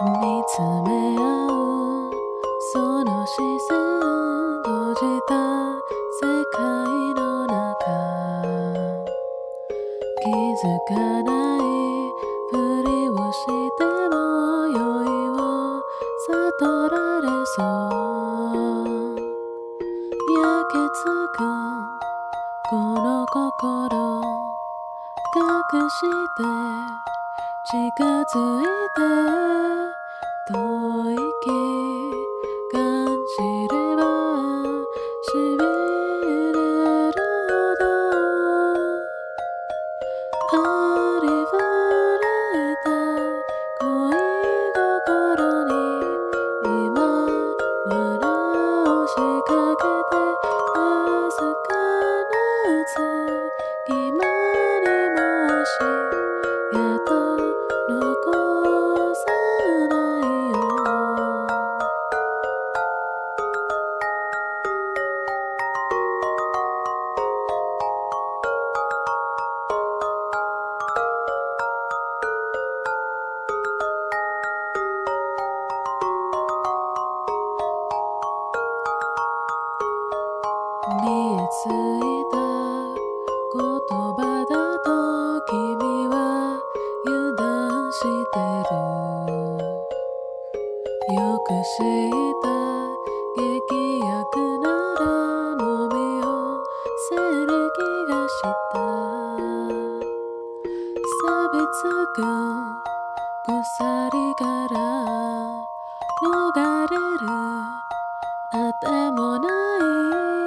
見つめ合う。その視線閉じた世界の中。気づかないふりをしても酔いを悟られそう。焼けつくこの心。隠して近づいた。遠い息感じる。ついた言葉だと君は油断してる。よく知った劇薬ならもみをせる。気がした錆びつく鎖から逃れる。あてもない